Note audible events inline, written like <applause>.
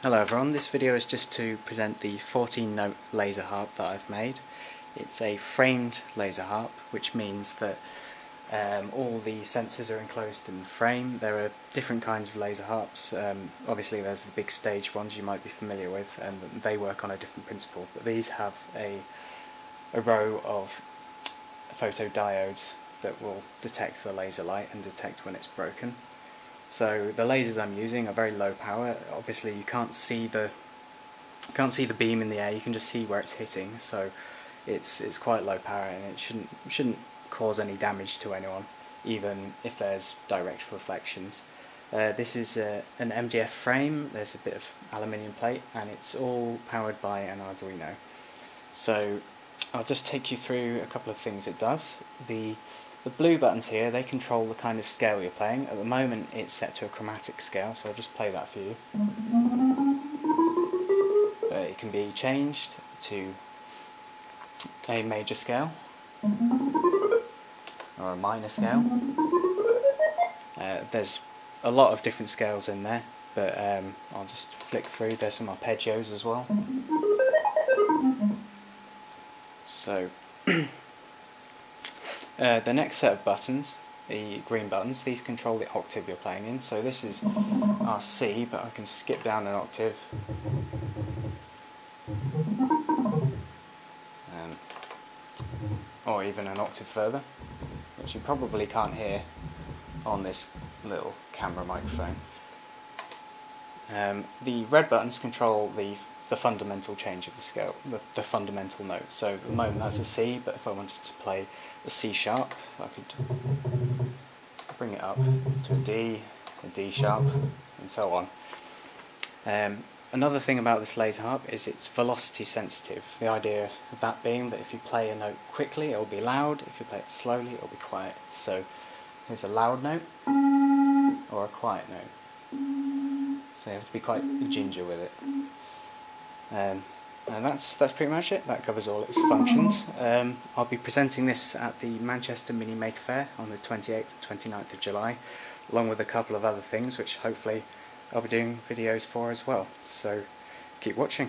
Hello everyone, this video is just to present the 14 note laser harp that I've made. It's a framed laser harp which means that um, all the sensors are enclosed in the frame. There are different kinds of laser harps. Um, obviously there's the big stage ones you might be familiar with and they work on a different principle but these have a, a row of photodiodes that will detect the laser light and detect when it's broken. So the lasers I'm using are very low power. Obviously you can't see the can't see the beam in the air. You can just see where it's hitting. So it's it's quite low power and it shouldn't shouldn't cause any damage to anyone, even if there's direct reflections. Uh, this is uh, an MDF frame. There's a bit of aluminium plate and it's all powered by an Arduino. So I'll just take you through a couple of things it does. The the blue buttons here, they control the kind of scale you're playing. At the moment it's set to a chromatic scale, so I'll just play that for you. Uh, it can be changed to a major scale or a minor scale. Uh, there's a lot of different scales in there, but um, I'll just flick through. There's some arpeggios as well. So <clears throat> Uh, the next set of buttons, the green buttons, these control the octave you're playing in. So this is our C, but I can skip down an octave. Um, or even an octave further, which you probably can't hear on this little camera microphone. Um, the red buttons control the the fundamental change of the scale, the, the fundamental note. So at the moment that's a C, but if I wanted to play a C sharp, I could bring it up to a D, a D sharp, and so on. Um, another thing about this laser harp is it's velocity sensitive. The idea of that being that if you play a note quickly, it will be loud. If you play it slowly, it will be quiet. So here's a loud note or a quiet note. So you have to be quite ginger with it. Um, and that's that's pretty much it. That covers all its functions. Um, I'll be presenting this at the Manchester Mini Maker Faire on the 28th and 29th of July, along with a couple of other things which hopefully I'll be doing videos for as well. So keep watching.